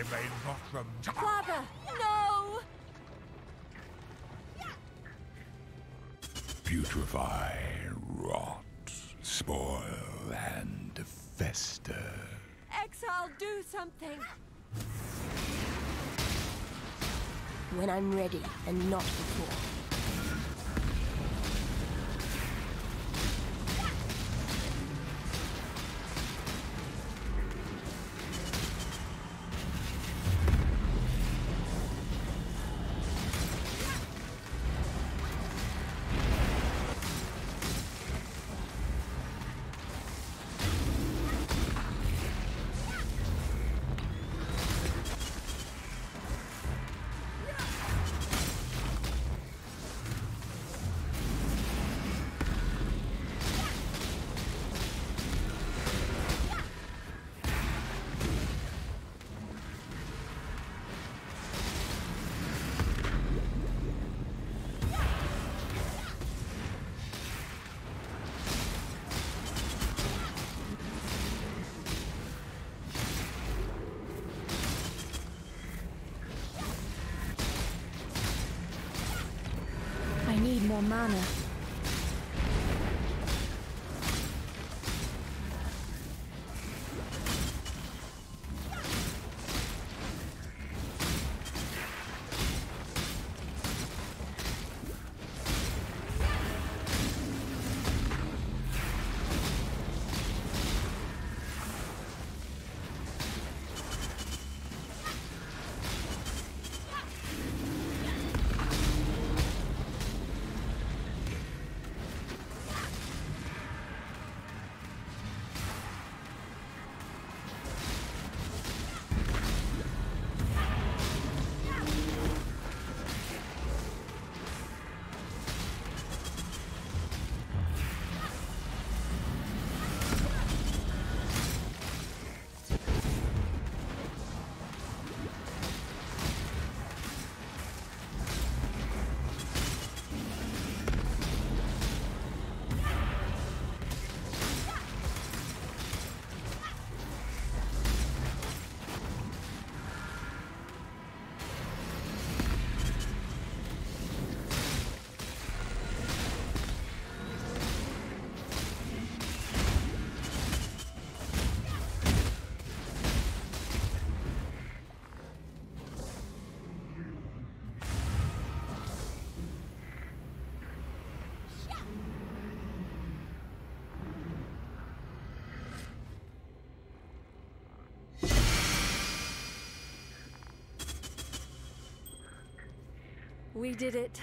I may not rem- Father, no! putrefy, rot, spoil, and fester. Exile, do something! When I'm ready, and not before. More mana. We did it.